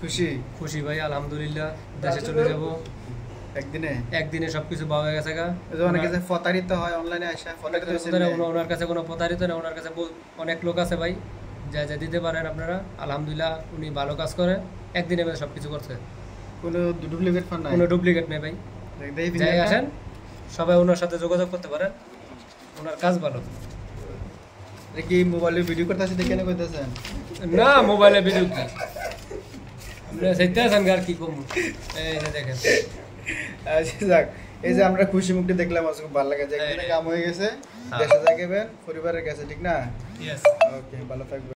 খুশি? খুশি ভাই আলহামদুলিল্লাহ। দেশে চলে যাব। একদিনে? একদিনে সবকিছু পাওয়া গেছে গা। অনেকে যে প্রতারিত হয় অনলাইনে আসে ওনার- কাছে কোনো প্রতারিত না ওনার কাছে অনেক লোক আছে ভাই। যা যা দিতে পারেন আপনারা। আলহামদুলিল্লাহ উনি ভালো কাজ করে। একদিনে মধ্যে সবকিছু করছে। কোনো ডুপ্লিকেট ফান্ড নাই? কোনো ডুপ্লিকেট নেই ভাই। যাই আসেন সবাই ওনার সাথে যোগাযোগ করতে পারেন। ওনার কাজ ভালো। কি মোবাইলে ভিডিও করতে আছে দেখে না কইতাছেন না মোবাইলে ভিডিও কি সেটা সঙ্গার কি কম এই দেখেন। আচ্ছা যাক এই যে আমরা খুশি মুখটি দেখলাম আজকে ভালো লাগে যে কাম হয়ে গেছে হ্যাঁ। দেশে যাবেন পরিবারের কাছে ঠিক না? ওকে ভালো থাকবে